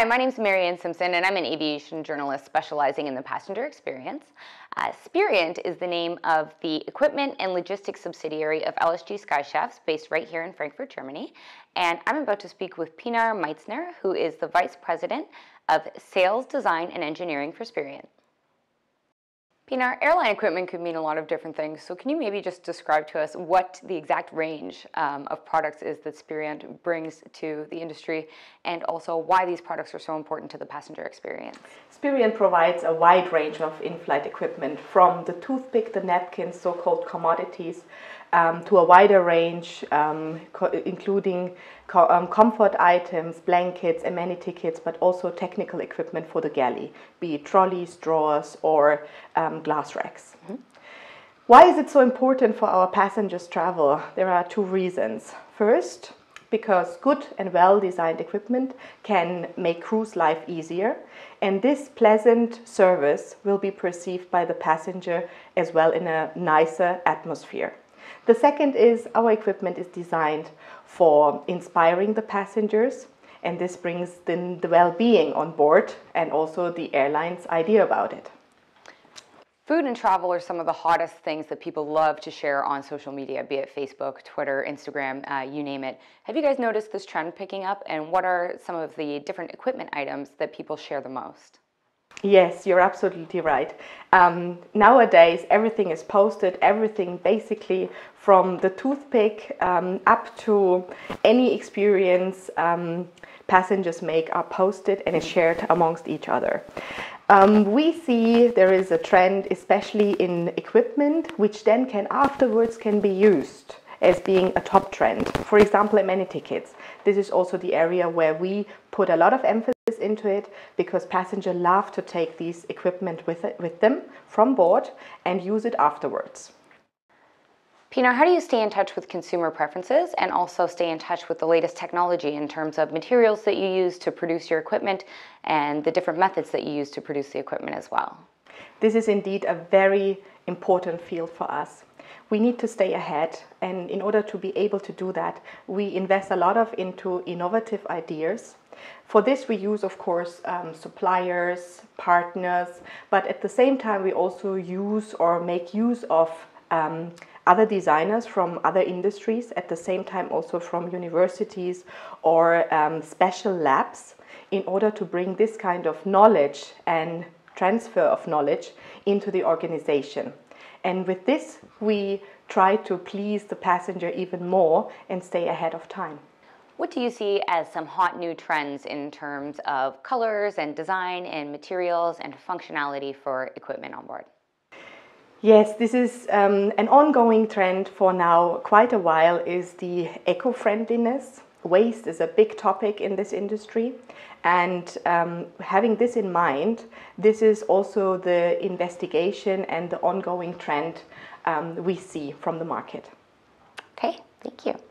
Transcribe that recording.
Hi, my name is Marianne Simpson, and I'm an aviation journalist specializing in the passenger experience. Uh, SPIRIANT is the name of the equipment and logistics subsidiary of LSG Sky Chefs, based right here in Frankfurt, Germany. And I'm about to speak with Pinar Meitzner, who is the Vice President of Sales, Design, and Engineering for SPIRIANT. Pinar, airline equipment could mean a lot of different things. So can you maybe just describe to us what the exact range um, of products is that SPIRIANT brings to the industry and also why these products are so important to the passenger experience? SPIRIANT provides a wide range of in-flight equipment from the toothpick, the napkins, so-called commodities, um, to a wider range, um, including co um, comfort items, blankets, amenity kits, but also technical equipment for the galley, be it trolleys, drawers, or glass racks. Why is it so important for our passengers' travel? There are two reasons. First, because good and well designed equipment can make crews life easier, and this pleasant service will be perceived by the passenger as well in a nicer atmosphere. The second is our equipment is designed for inspiring the passengers and this brings the well-being on board and also the airline's idea about it. Food and travel are some of the hottest things that people love to share on social media, be it Facebook, Twitter, Instagram, uh, you name it. Have you guys noticed this trend picking up and what are some of the different equipment items that people share the most? Yes, you're absolutely right. Um, nowadays, everything is posted, everything basically from the toothpick um, up to any experience um, passengers make are posted and is shared amongst each other. Um, we see there is a trend, especially in equipment, which then can afterwards can be used as being a top trend. For example, amenity kits. This is also the area where we put a lot of emphasis into it because passengers love to take these equipment with, it, with them from board and use it afterwards. Pinar, how do you stay in touch with consumer preferences and also stay in touch with the latest technology in terms of materials that you use to produce your equipment and the different methods that you use to produce the equipment as well? This is indeed a very important field for us. We need to stay ahead and in order to be able to do that, we invest a lot of into innovative ideas for this, we use, of course, um, suppliers, partners, but at the same time, we also use or make use of um, other designers from other industries, at the same time, also from universities or um, special labs, in order to bring this kind of knowledge and transfer of knowledge into the organization. And with this, we try to please the passenger even more and stay ahead of time. What do you see as some hot new trends in terms of colors and design and materials and functionality for equipment on board? Yes, this is um, an ongoing trend for now quite a while is the eco-friendliness. Waste is a big topic in this industry and um, having this in mind, this is also the investigation and the ongoing trend um, we see from the market. Okay, thank you.